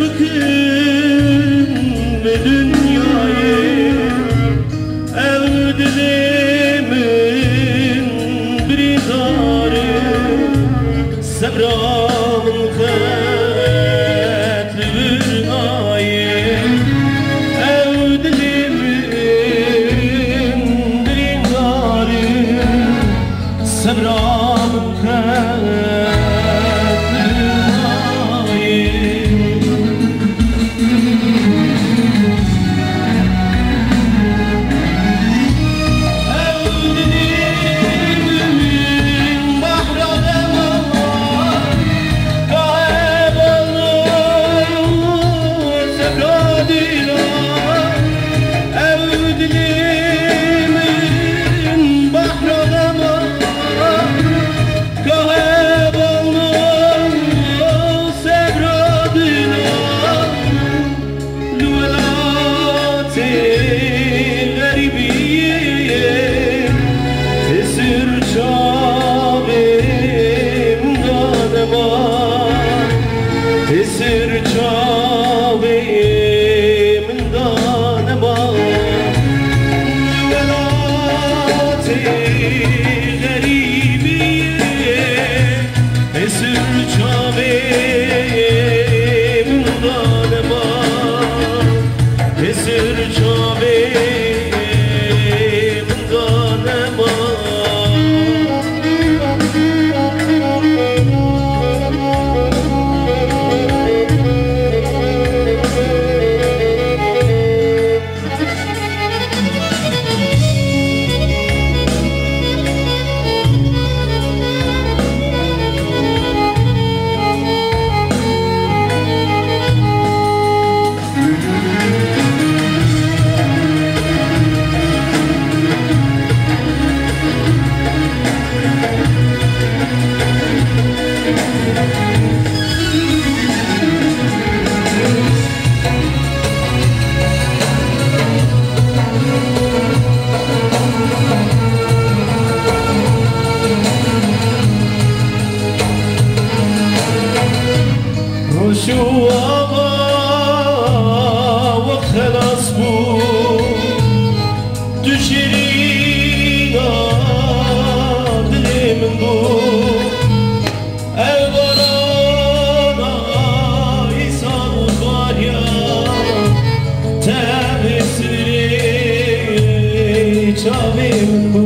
bıkır chove um